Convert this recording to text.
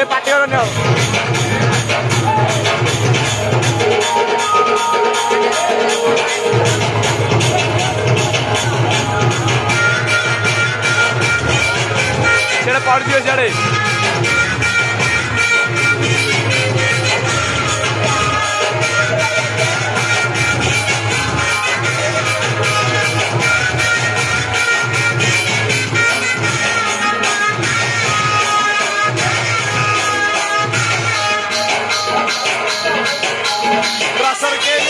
Ele bateu ou não? Tira a pau de Deus, Braçar que